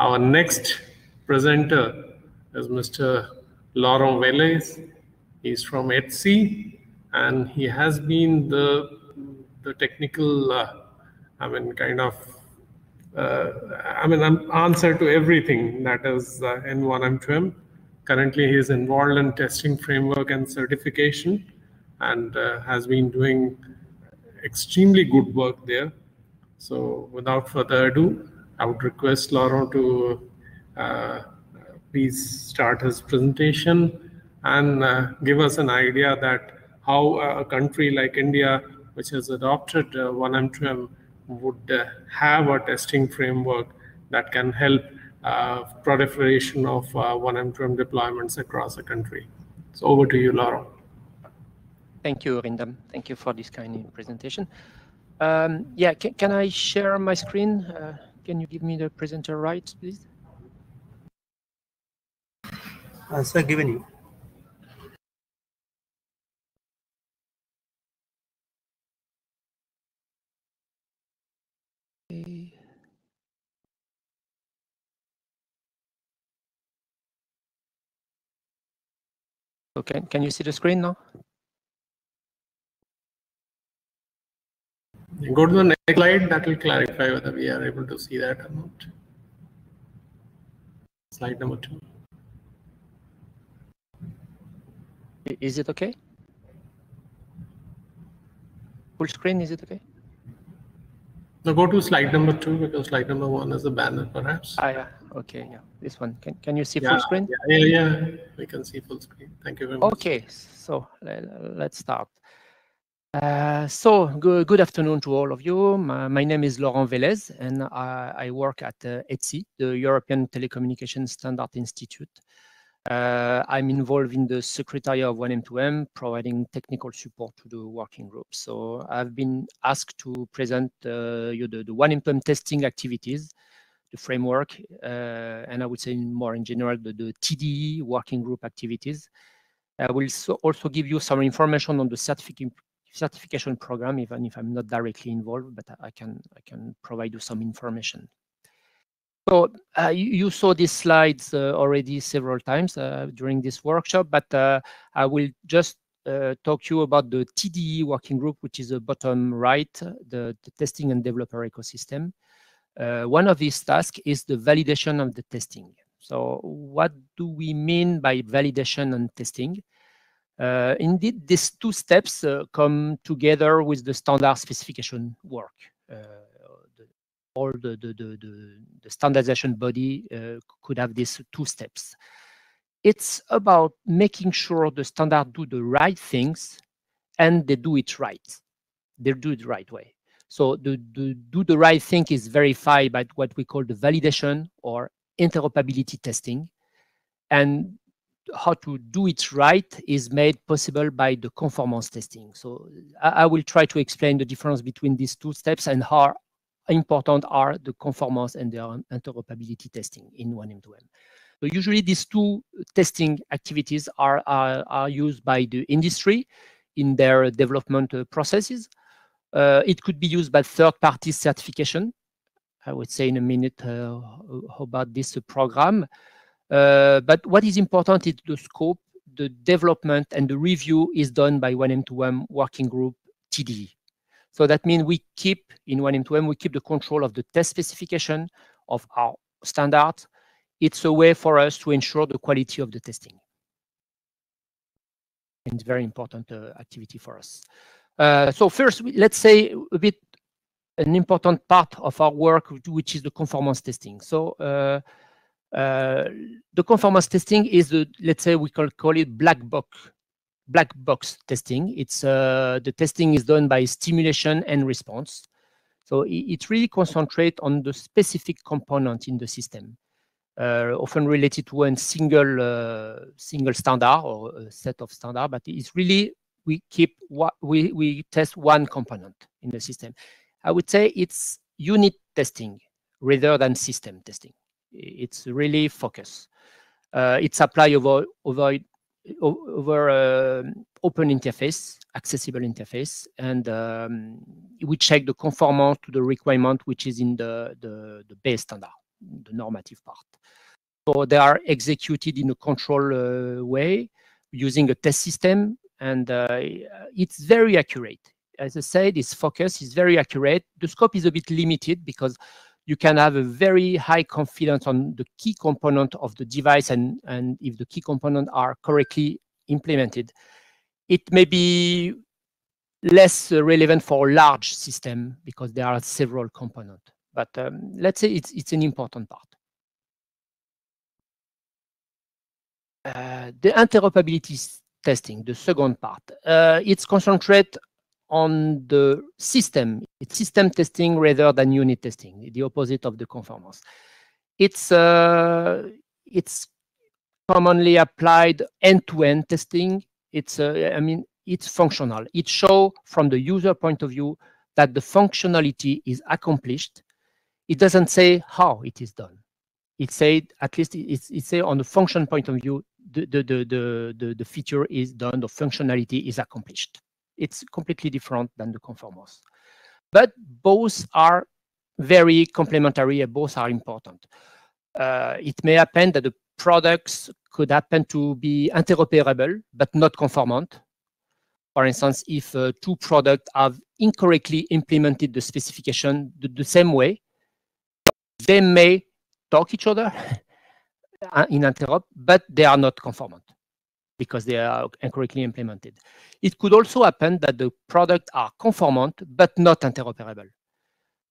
Our next presenter is Mr. Laurent Velez. He's from ETSI, and he has been the the technical, uh, I mean, kind of, uh, I mean, answer to everything that is uh, in oneM2M. Currently, he is involved in testing framework and certification and uh, has been doing extremely good work there. So without further ado, I would request Laurent to uh, please start his presentation and uh, give us an idea that how a country like India, which has adopted uh, oneM2M, would uh, have a testing framework that can help uh, proliferation of uh, oneM2M deployments across the country. So over to you, Laurent. Thank you, Rindam. Thank you for this kind of presentation. Um, yeah, can, can, I share my screen? Uh, can you give me the presenter rights, please? Uh, sir, given you. Okay, can you see the screen now? Go to the next slide, that will clarify whether we are able to see that or not. Slide number two. Is it okay? Full screen, is it okay? Now go to slide number two because slide number one is the banner perhaps. Ah, yeah. Okay, yeah. This one. Can, can you see yeah, full screen? Yeah, yeah, yeah. We can see full screen. Thank you very much. Okay, so let's start. Uh, so good, good afternoon to all of you. My, my name is Laurent Velez, and I, I work at uh, ETSI, the European Telecommunication Standard Institute. Uh, I'm involved in the Secretariat of oneM2M, providing technical support to the working group. So I've been asked to present uh, you the, the oneM2M testing activities, the framework, uh, and I would say more in general, the, the TDE working group activities. I will so also give you some information on the certificate certification program, even if I'm not directly involved, but I can I can provide you some information. So uh, you, saw these slides uh, already several times uh, during this workshop, but uh, I will just uh, talk to you about the TDE working group, which is the bottom right, the, the testing and developer ecosystem. Uh, one of these tasks is the validation of the testing. So what do we mean by validation and testing? Uh, indeed, these two steps uh, come together with the standard specification work. Uh, the, all the, the, the, the, standardization body uh, could have these two steps. It's about making sure the standard do the right things and they do it right. They do it the right way. So the, do the right thing is verified by what we call the validation or interoperability testing. And how to do it right is made possible by the conformance testing. So I, I, will try to explain the difference between these two steps and how important are the conformance and the interoperability testing in oneM2M. So usually these two testing activities are, are, are used by the industry in their development uh, processes. Uh, it could be used by third-party certification. I would say in a minute uh, about this program. Uh, but what is important is the scope, the development, and the review is done by oneM2M working group TDE. So that means we keep, in oneM2M, we keep the control of the test specification of our standard. It's a way for us to ensure the quality of the testing. And it's very important uh, activity for us. Uh, so first, let's say a bit an important part of our work, which is the conformance testing. So uh, the conformance testing is the let's say we call call it black box black box testing. It's uh, the testing is done by stimulation and response. So it, it really concentrates on the specific component in the system, uh, often related to one single uh, single standard or a set of standard. But it's really we keep what we we test one component in the system. I would say it's unit testing rather than system testing. It's really focus. Uh, it's applied over over over uh, open interface, accessible interface, and um, we check the conformance to the requirement which is in the, the, the base standard. the normative part. So they are executed in a control uh, way using a test system, and uh, it's very accurate. As I said, its focus is very accurate. The scope is a bit limited because you can have a very high confidence on the key component of the device, and, and if the key component are correctly implemented, it may be less relevant for a large system because there are several components. But um, let's say it's, it's an important part. Uh, the interoperability testing, the second part, uh, it's concentrate on the system. It's system testing rather than unit testing, the opposite of the conformance. It's uh, it's commonly applied end-to-end -end testing. It's uh, I mean it's functional. It shows from the user point of view that the functionality is accomplished. It doesn't say how it is done. It said at least it's it say on the function point of view the, the, the, the, the feature is done, the functionality is accomplished. It's completely different than the conformance. But both are very complementary and both are important. Uh, it may happen that the products could happen to be interoperable, but not conformant. For instance, if uh, two products have incorrectly implemented the specification the, the same way, they may talk each other in interop, but they are not conformant because they are incorrectly implemented. It could also happen that the products are conformant but not interoperable.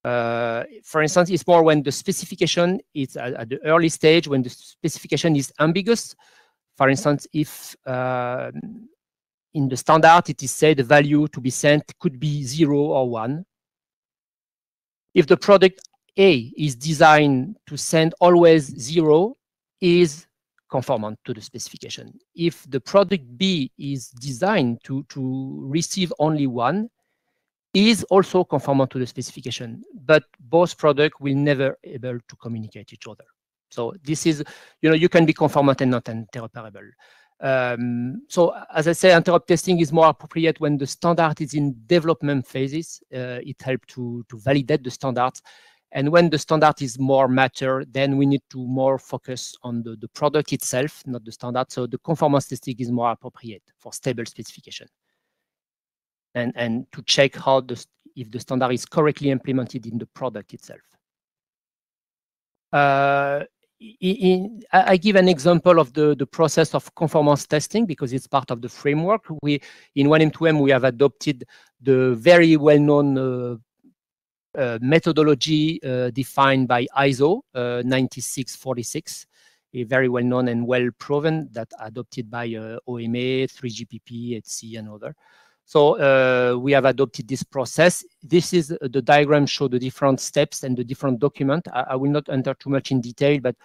Uh, for instance, it's more when the specification is at, at, the early stage, when the specification is ambiguous. For instance, if uh, in the standard it is said the value to be sent could be zero or one. If the product A is designed to send always zero, is conformant to the specification. If the product B is designed to, to receive only one, is also conformant to the specification, but both products will never able to communicate each other. So this is, you know, you can be conformant and not interoperable. Um, so as I say, interop testing is more appropriate when the standard is in development phases. Uh, it helps to, to validate the standards and when the standard is more mature, then we need to more focus on the, the product itself, not the standard. So the conformance testing is more appropriate for stable specification. And, and to check how the, if the standard is correctly implemented in the product itself. Uh, in, I give an example of the, the process of conformance testing because it's part of the framework. We in oneM2M we have adopted the very well-known uh, methodology uh, defined by ISO 9646, uh, a very well known and well proven that adopted by OMA, 3GPP, ETSI, and other. So uh, we have adopted this process. This is the diagram show the different steps and the different document. I, I, will not enter too much in detail, but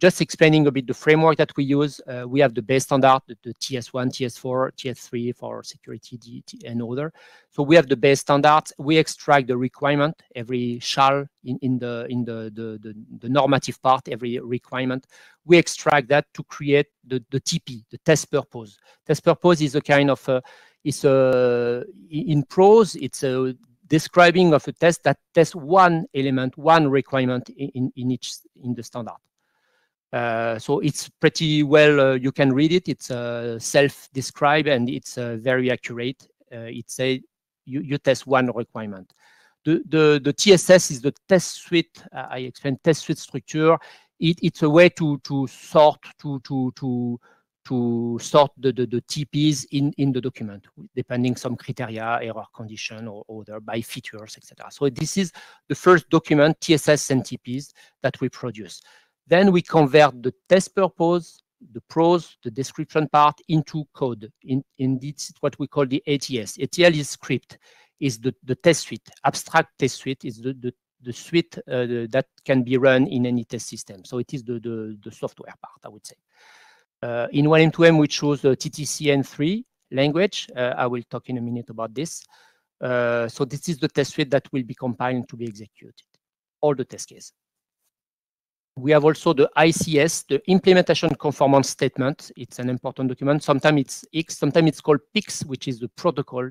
just explaining a bit the framework that we use, uh, we have the base standard, the, the, TS1, TS4, TS3 for security and other. So we have the base standards. We extract the requirement, every shall in, in, the, in the, the, the, the normative part, every requirement. We extract that to create the, the TP, the test purpose. Test purpose is a kind of, uh, is a, in prose, it's a describing of a test that tests one element, one requirement in, in each, in the standard. Uh, so it's pretty well, uh, you can read it. It's uh, self-described and it's very accurate. It says you, you test one requirement. The, the, the TSS is the test suite. I explained test suite structure. It, it's a way to, to sort, to, to, to, to sort the, the, the, TPs in, in the document, depending some criteria, error condition or other by features, etc. So this is the first document, TSS and TPs, that we produce. Then we convert the test purpose, the prose, the description part into code. In, indeed, it's what we call the ATS. ATL is script, is the, the test suite. Abstract test suite is the, the, the suite uh, the, that can be run in any test system. So it is the, the, the software part, I would say. Uh, in oneM2M, we chose the TTCN3 language. Uh, I will talk in a minute about this. Uh, so this is the test suite that will be compiled to be executed, all the test cases. We have also the ICS, the implementation conformance statement. It's an important document. Sometimes it's X, sometimes it's called PICS, which is the protocol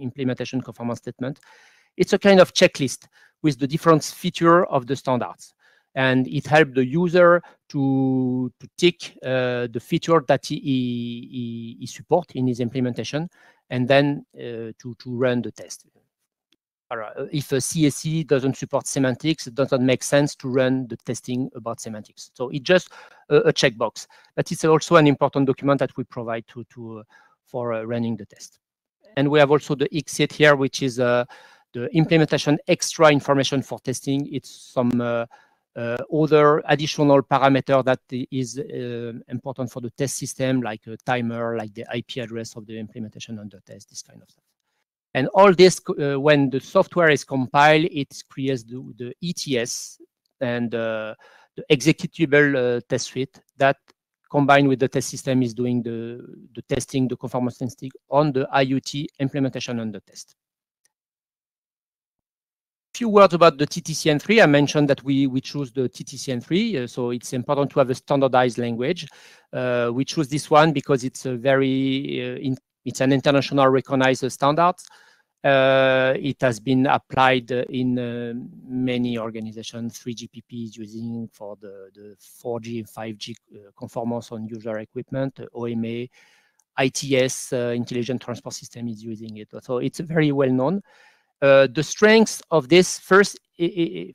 implementation conformance statement. It's a kind of checklist with the different feature of the standards. and it helps the user to to tick uh, the feature that he, he, he support in his implementation, and then uh, to to run the test. If a CSE doesn't support semantics, it doesn't make sense to run the testing about semantics. So it's just a, a checkbox, but it's also an important document that we provide to to uh, for uh, running the test. And we have also the IXIT here, which is uh, the implementation extra information for testing. It's some uh, uh, other additional parameter that is uh, important for the test system, like a timer, like the IP address of the implementation under test, this kind of stuff. And all this, uh, when the software is compiled, it creates the, the ETS and uh, the executable test suite that combined with the test system is doing the, the testing, the conformance testing on the IoT implementation under test few words about the TTCN3. I mentioned that we, we choose the TTCN3, uh, so it's important to have a standardized language. Uh, we choose this one because it's a very, uh, it's an international recognized standard. Uh, it has been applied in uh, many organizations. 3GPP is using for the, the 4G and 5G uh, conformance on user equipment, OMA, ITS, Intelligent Transport System is using it. So it's very well known. Uh, the strength of this first,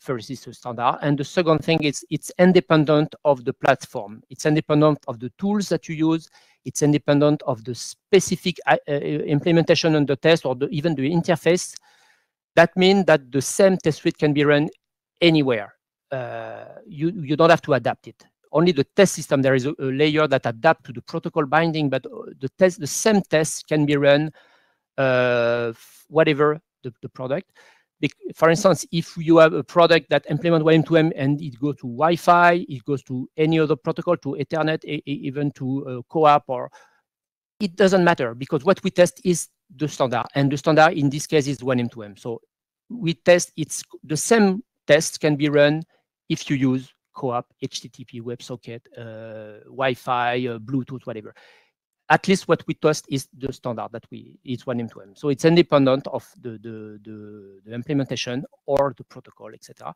first is a standard, and the second thing is it's independent of the platform. It's independent of the tools that you use. It's independent of the specific uh, uh implementation on the test or the, even the interface. That means that the same test suite can be run anywhere. Uh, you, you don't have to adapt it. Only the test system, there is a, a layer that adapt to the protocol binding, but the test, the same test can be run uh, whatever the, the product. For instance, if you have a product that implement oneM2M and it goes to Wi-Fi, it goes to any other protocol, to Ethernet, even to uh, CoAP, or it doesn't matter because what we test is the standard, and the standard in this case is oneM2M. So we test it's the same test can be run if you use CoAP, HTTP, WebSocket, uh, Wi-Fi, uh, Bluetooth, whatever at least what we test is the standard that we it's oneM2M. So it's independent of the, the, the, the implementation or the protocol, etc.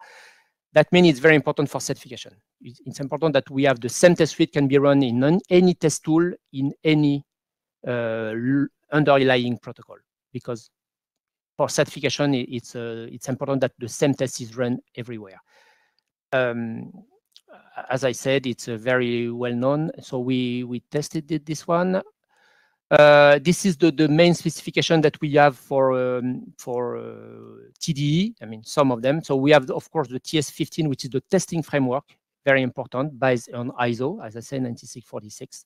That means it's very important for certification. It's important that we have the same test suite can be run in any test tool in any uh, underlying protocol because for certification, it's uh, it's important that the same test is run everywhere. Um, as I said, it's uh, very well known. So we we tested this one. Uh, this is the, the main specification that we have for um, for uh, TDE. I mean, some of them. So we have, of course, the TS15, which is the testing framework, very important, based on ISO, as I said, 9646.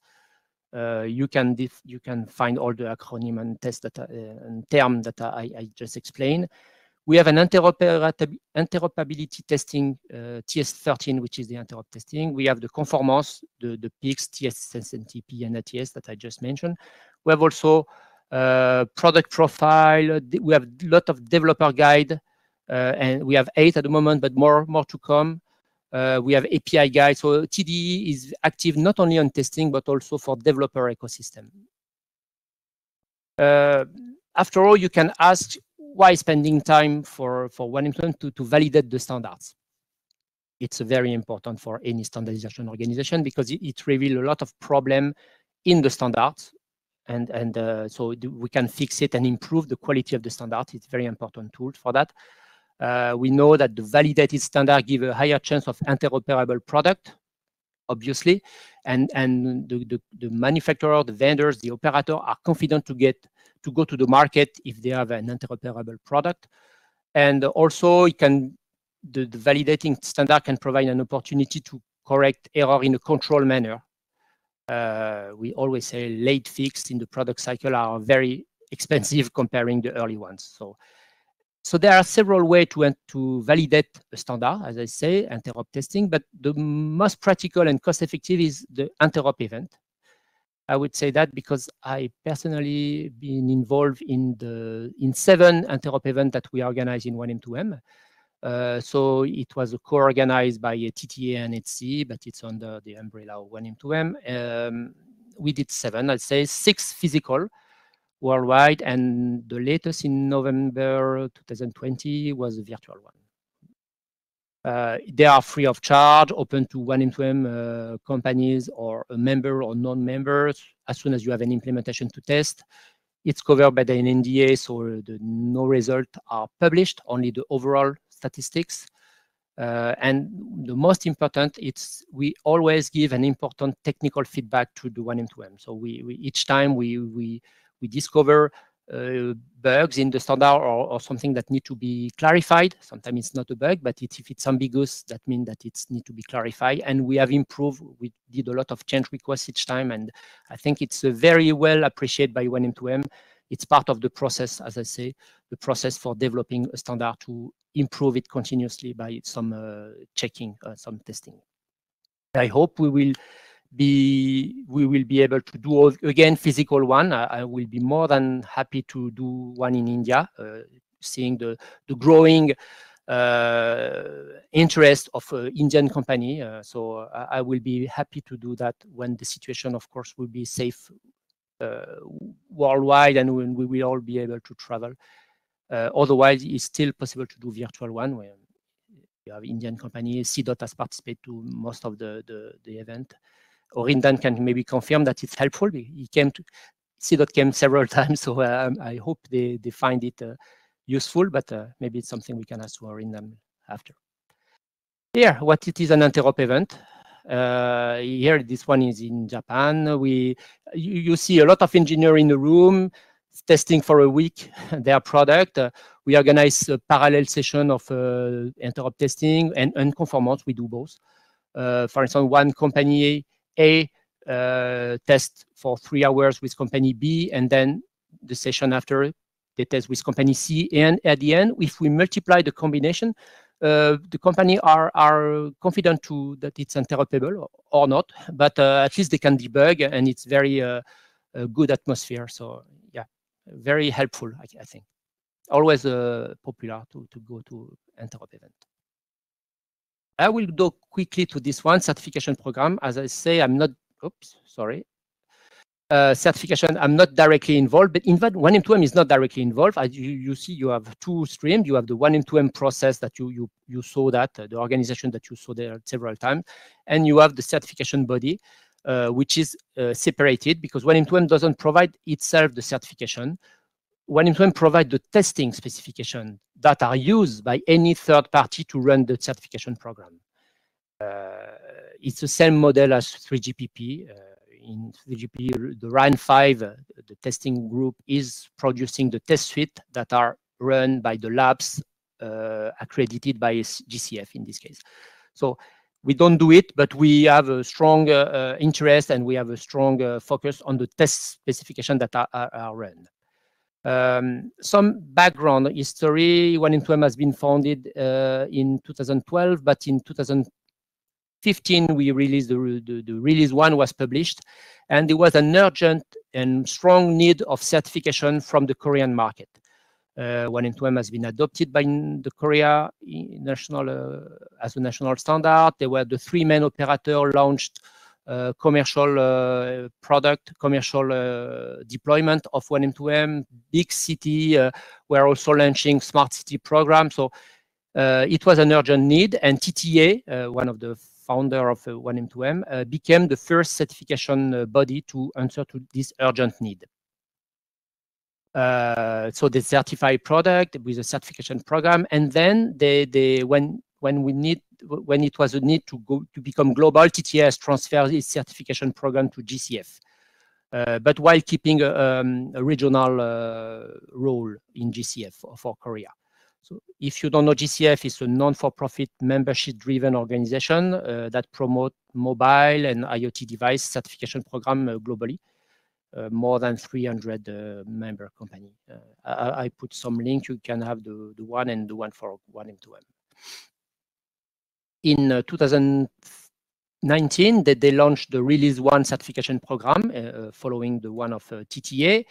Uh, you can you can find all the acronym and test that uh, and term that I, I just explained. We have an interoperability testing, uh, TS13, which is the interop testing. We have the conformance, the, the PICs, TS10TP and ATS that I just mentioned. We have also uh, product profile. We have a lot of developer guide, uh, and we have eight at the moment, but more, more to come. Uh, we have API guide. So TDE is active not only on testing, but also for developer ecosystem. Uh, after all, you can ask why spending time for, for oneM2M to, to validate the standards? It's very important for any standardization organization because it, it reveals a lot of problem in the standards. And, and uh, so we can fix it and improve the quality of the standard. It's very important tool for that. Uh, we know that the validated standard give a higher chance of interoperable product, obviously, and and the, the, the manufacturer, the vendors, the operator are confident to get to go to the market if they have an interoperable product. And also it can, the, the validating standard can provide an opportunity to correct error in a controlled manner. Uh, we always say late fix in the product cycle are very expensive comparing the early ones. So, so there are several ways to, to validate a standard, as I say, interop testing, but the most practical and cost effective is the interop event. I would say that because I personally been involved in the in seven interop events that we organize in oneM2M. Uh, so it was co-organized by TTA and ETSI, but it's under the umbrella of oneM2M. Um, we did seven, I'd say six physical worldwide, and the latest in November 2020 was a virtual one. Uh, they are free of charge, open to oneM2M uh, companies or a member or non-members as soon as you have an implementation to test. It's covered by the NDA, so the no result are published, only the overall statistics. Uh, and the most important, it's we always give an important technical feedback to the oneM2M. So we, we each time we we we discover uh, bugs in the standard or, or, something that need to be clarified. Sometimes it's not a bug, but it's, if it's ambiguous, that means that it's need to be clarified. And we have improved. We did a lot of change requests each time, and I think it's uh, very well appreciated by oneM2M. It's part of the process, as I say, the process for developing a standard to improve it continuously by some uh, checking, uh, some testing. I hope we will be we will be able to do again physical one. I, I will be more than happy to do one in India, uh, seeing the the growing uh, interest of uh, Indian company. Uh, so I, I, will be happy to do that when the situation, of course, will be safe uh, worldwide and when we will all be able to travel. Uh, otherwise, it's still possible to do virtual one. Where you have Indian companies. CDOT has participated to most of the the, the event. Orindam can maybe confirm that it's helpful. He came to CDOT came several times, so uh, I hope they, they find it uh, useful, but uh, maybe it's something we can ask Orindam after. Here, what it is an interop event. Uh, here, this one is in Japan. We, you, you, see a lot of engineers in the room testing for a week their product. Uh, we organize a parallel session of uh, interop testing and unconformance. We do both. for instance, one company a uh, test for three hours with company B, and then the session after they test with company C. And at the end, if we multiply the combination, uh, the company are are confident to that it's interoperable or, not, but uh, at least they can debug, and it's very uh, good atmosphere. So yeah, very helpful, I, I think. Always uh, popular to to go to interop event. I will go quickly to this one certification program. As I say, I'm not, oops, sorry. Uh, certification, I'm not directly involved, but in fact, oneM2M is not directly involved. As you, you see, you have two streams. You have the oneM2M process that you, you, you saw that, uh, the organization that you saw there several times, and you have the certification body, uh, which is uh, separated because oneM2M doesn't provide itself the certification. oneM2M provide the testing specification that are used by any third party to run the certification program. Uh, it's the same model as 3GPP. Uh, in 3GPP, the RAN 5, uh, the testing group, is producing the test suite that are run by the labs uh, accredited by GCF in this case. So we don't do it, but we have a strong uh, interest and we have a strong focus on the test specification that are, are, are run. Um, some background history, oneM2M has been founded uh, in 2012, but in 2015 we released the, the, the, release one was published, and there was an urgent and strong need of certification from the Korean market. Uh, oneM2M has been adopted by the Korea national uh, as a national standard. There were the three main operators launched Uh, commercial uh, product, commercial uh, deployment of oneM2M. Big city uh, We're also launching smart city program. So uh, it was an urgent need, and TTA, one of the founder of oneM2M, became the first certification body to answer to this urgent need. Uh, so they certify product with a certification program, and then they they when when we need when it was a need to go to become global, TTA transferred its certification program to GCF, uh, but while keeping a, um, a regional uh, role in GCF for, for, Korea. So if you don't know, GCF is a non-for-profit membership-driven organization uh, that promote mobile and IoT device certification program uh, globally. Uh, more than 300 uh, member company. I, I, put some link. You can have the, the one and the one for oneM2M in uh, 2019 that they launched the Release 1 certification program uh, uh following the one of TTA.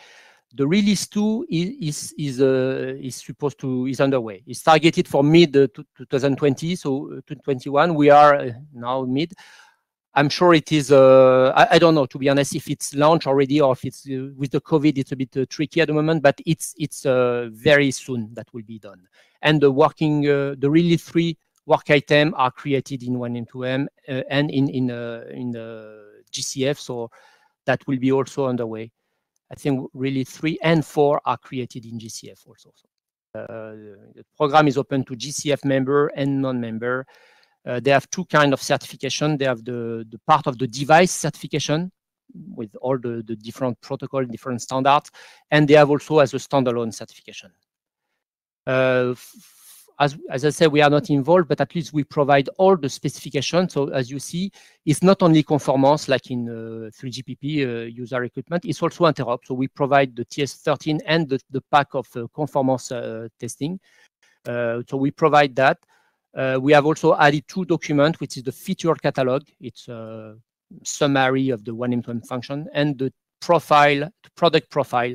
The Release 2 is, is, is, is, supposed to, is underway. It's targeted for mid 2020, so 2021. We are now mid. I'm sure it is, uh, I, I, don't know, to be honest, if it's launched already or if it's uh, with the COVID, it's a bit uh, tricky at the moment, but it's it's very soon that will be done. And the working, the Release 3 work items are created in oneM2M uh, and in in uh, in the GCF. So that will be also underway. I think really three and four are created in GCF also. So, uh, the program is open to GCF member and non-member. Uh, they have two kind of certification. They have the, the part of the device certification with all the, the different protocol, different standards, and they have also as a standalone certification. Uh, as, as I said, we are not involved, but at least we provide all the specifications. So as you see, it's not only conformance like in uh, 3GPP uh, user equipment, it's also interop. So we provide the TS13 and the, the pack of uh, conformance uh, testing. Uh, so we provide that. Uh, we have also added two documents, which is the feature catalog. It's a summary of the oneM2M function and the profile, the product profile.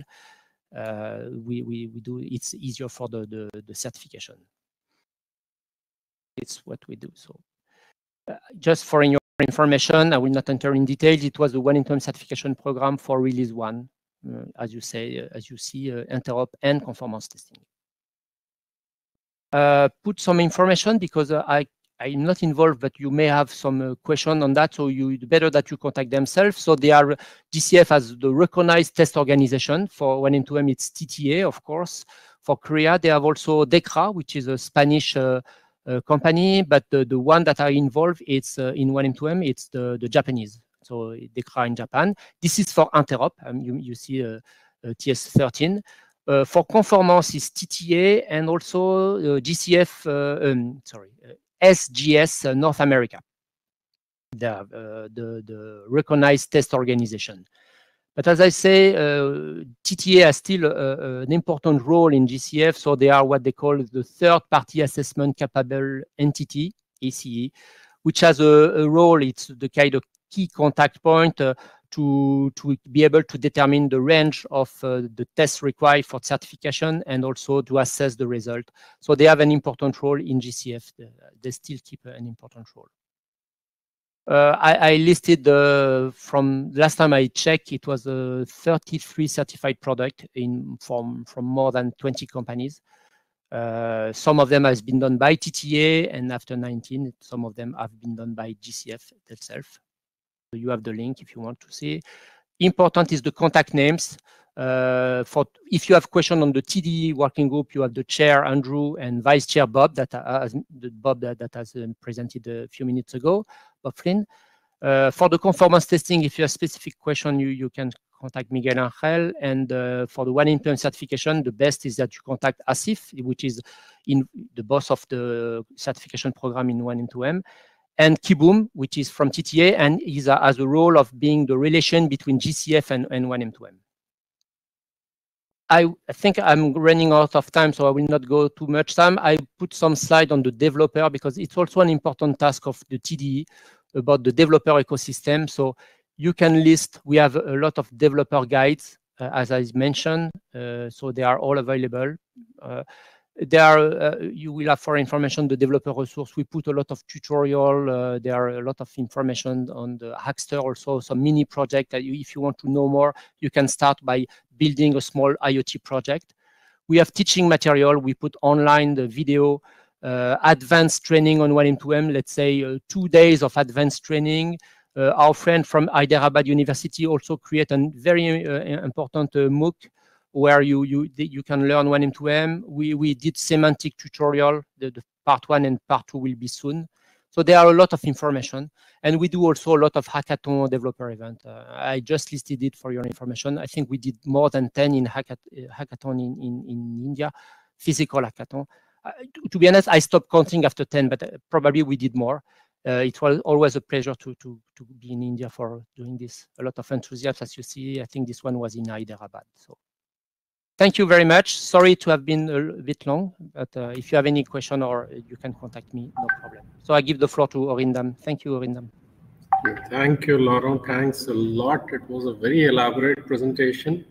we, we, we do, it's easier for the, the, the certification it's what we do. So uh, just for your information, I will not enter in detail. It was the in certification program for release one, uh, as you say, uh, as you see, uh, interop and conformance testing. Uh, put some information because uh, I I'm not involved, but you may have some question on that. So you better that you contact themselves. So they are GCF as the recognized test organization for oneM2M. It's TTA, of course. For Korea, they have also DEKRA, which is a Spanish uh, company, but the, the one that are involved, it's uh, in oneM2M, it's the, the Japanese. So DEKRA in Japan. This is for interop. Um, you, you see uh, TS13. Uh, for conformance is TTA and also uh, GCF, uh, um, sorry, SGS North America, the, the, the, recognized test organization. But as I say, uh, TTA has still uh, an important role in GCF. So they are what they call the third-party assessment capable entity, ACE, which has a, a, role. It's the kind of key contact point uh, to, to be able to determine the range of uh, the tests required for certification and also to assess the result. So they have an important role in GCF. They still keep an important role. Uh, I, I, listed the from last time I checked, it was a 33 certified product in from from more than 20 companies. Uh, some of them has been done by TTA, and after 19, some of them have been done by GCF itself. So you have the link if you want to see. Important is the contact names. Uh, for if you have question on the TD working group, you have the chair Andrew and vice chair Bob that has the Bob that, that has um, presented a few minutes ago. Bob Flynn. Uh, for the conformance testing, if you have specific question, you, you can contact Miguel Angel. And uh, for the oneM2M certification, the best is that you contact Asif, which is in the boss of the certification program in oneM2M, and Kiboom, which is from TTA, and is uh, has a role of being the relation between GCF and, and oneM2M. I think I'm running out of time, so I will not go too much time. I put some slide on the developer because it's also an important task of the TDE about the developer ecosystem. So you can list, we have a lot of developer guides, uh, as I mentioned, uh, so they are all available. Uh, there are, uh, you will have for information the developer resource. We put a lot of tutorial. Uh, there are a lot of information on the Hackster also, some mini project that you, if you want to know more, you can start by building a small IoT project. We have teaching material. We put online the video, uh, advanced training on oneM2M, let's say uh, two days of advanced training. Uh, our friend from Hyderabad University also create a very uh, important MOOC where you you you can learn oneM2M. We we did semantic tutorial. The, the part one and part two will be soon. So there are a lot of information, and we do also a lot of hackathon developer event. Uh, I just listed it for your information. I think we did more than 10 in hackath hackathon in, in, in India, physical hackathon. Uh, to, be honest, I stopped counting after 10, but uh, probably we did more. Uh, it was always a pleasure to, to, to be in India for doing this. A lot of enthusiasm, as you see. I think this one was in Hyderabad. So thank you very much. Sorry to have been a bit long, but uh, if you have any question or you can contact me, no problem. So I give the floor to Orindam. Thank you, Orindam. Thank you, Laurent. Thanks a lot. It was a very elaborate presentation,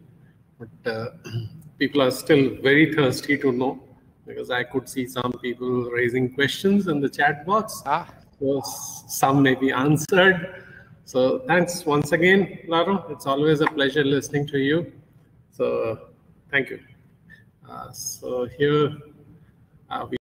but uh, people are still very thirsty to know because I could see some people raising questions in the chat box. Ah. So some may be answered. So thanks once again, Laurent. It's always a pleasure listening to you. So Thank you. Uh, so here uh, we